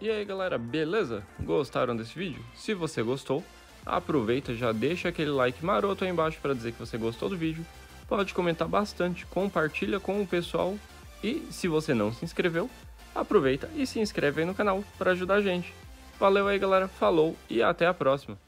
E aí galera, beleza? Gostaram desse vídeo? Se você gostou, aproveita, já deixa aquele like maroto aí embaixo para dizer que você gostou do vídeo. Pode comentar bastante, compartilha com o pessoal e se você não se inscreveu, aproveita e se inscreve aí no canal para ajudar a gente. Valeu aí galera, falou e até a próxima!